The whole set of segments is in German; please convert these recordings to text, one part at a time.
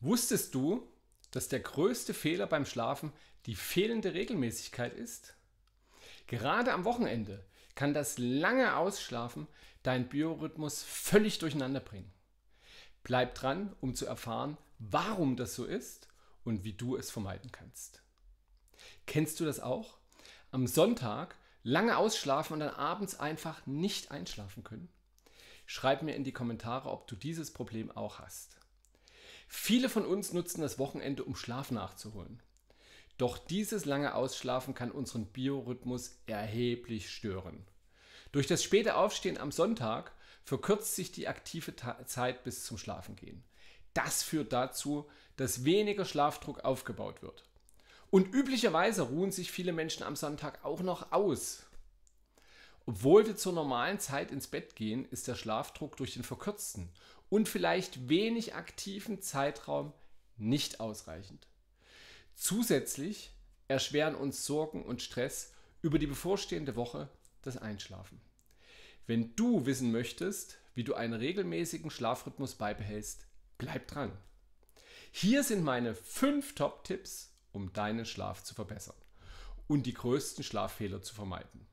Wusstest du, dass der größte Fehler beim Schlafen die fehlende Regelmäßigkeit ist? Gerade am Wochenende kann das lange Ausschlafen deinen Biorhythmus völlig durcheinander bringen. Bleib dran, um zu erfahren, warum das so ist und wie du es vermeiden kannst. Kennst du das auch? Am Sonntag lange ausschlafen und dann abends einfach nicht einschlafen können? Schreib mir in die Kommentare, ob du dieses Problem auch hast. Viele von uns nutzen das Wochenende, um Schlaf nachzuholen. Doch dieses lange Ausschlafen kann unseren Biorhythmus erheblich stören. Durch das späte Aufstehen am Sonntag verkürzt sich die aktive Zeit bis zum Schlafengehen. Das führt dazu, dass weniger Schlafdruck aufgebaut wird. Und üblicherweise ruhen sich viele Menschen am Sonntag auch noch aus. Obwohl wir zur normalen Zeit ins Bett gehen, ist der Schlafdruck durch den verkürzten und vielleicht wenig aktiven Zeitraum nicht ausreichend. Zusätzlich erschweren uns Sorgen und Stress über die bevorstehende Woche das Einschlafen. Wenn du wissen möchtest, wie du einen regelmäßigen Schlafrhythmus beibehältst, bleib dran. Hier sind meine fünf Top-Tipps, um deinen Schlaf zu verbessern und die größten Schlaffehler zu vermeiden.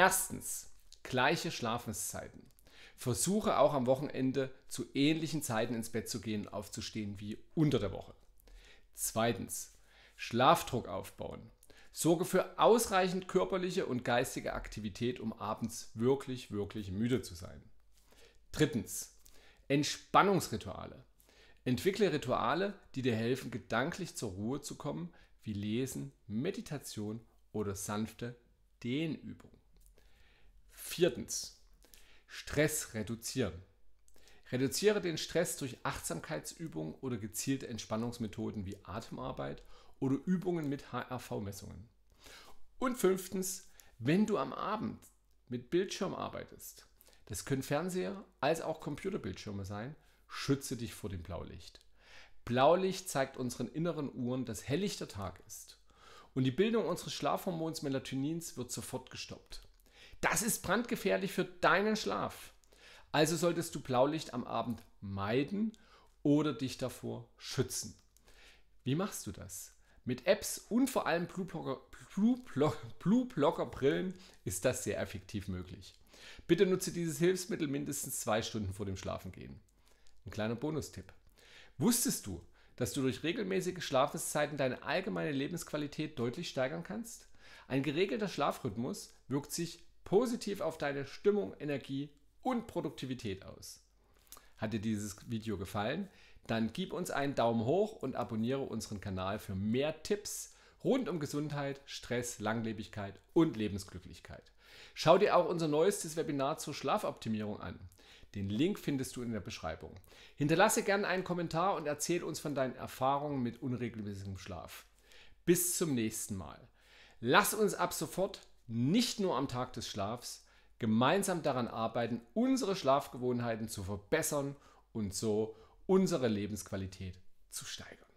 Erstens, gleiche Schlafenszeiten. Versuche auch am Wochenende zu ähnlichen Zeiten ins Bett zu gehen und aufzustehen wie unter der Woche. Zweitens, Schlafdruck aufbauen. Sorge für ausreichend körperliche und geistige Aktivität, um abends wirklich, wirklich müde zu sein. Drittens, Entspannungsrituale. Entwickle Rituale, die dir helfen, gedanklich zur Ruhe zu kommen, wie Lesen, Meditation oder sanfte Dehnübungen. Viertens, Stress reduzieren. Reduziere den Stress durch Achtsamkeitsübungen oder gezielte Entspannungsmethoden wie Atemarbeit oder Übungen mit HRV-Messungen. Und fünftens, wenn du am Abend mit Bildschirm arbeitest, das können Fernseher als auch Computerbildschirme sein, schütze dich vor dem Blaulicht. Blaulicht zeigt unseren inneren Uhren, dass helllichter Tag ist. Und die Bildung unseres Schlafhormons Melatonins wird sofort gestoppt. Das ist brandgefährlich für deinen Schlaf. Also solltest du Blaulicht am Abend meiden oder dich davor schützen. Wie machst du das? Mit Apps und vor allem Blue Blocker Brillen ist das sehr effektiv möglich. Bitte nutze dieses Hilfsmittel mindestens zwei Stunden vor dem Schlafengehen. Ein kleiner Bonustipp. Wusstest du, dass du durch regelmäßige Schlafenszeiten deine allgemeine Lebensqualität deutlich steigern kannst? Ein geregelter Schlafrhythmus wirkt sich positiv auf deine Stimmung, Energie und Produktivität aus. Hat dir dieses Video gefallen? Dann gib uns einen Daumen hoch und abonniere unseren Kanal für mehr Tipps rund um Gesundheit, Stress, Langlebigkeit und Lebensglücklichkeit. Schau dir auch unser neuestes Webinar zur Schlafoptimierung an. Den Link findest du in der Beschreibung. Hinterlasse gerne einen Kommentar und erzähl uns von deinen Erfahrungen mit unregelmäßigem Schlaf. Bis zum nächsten Mal. Lass uns ab sofort nicht nur am Tag des Schlafs, gemeinsam daran arbeiten, unsere Schlafgewohnheiten zu verbessern und so unsere Lebensqualität zu steigern.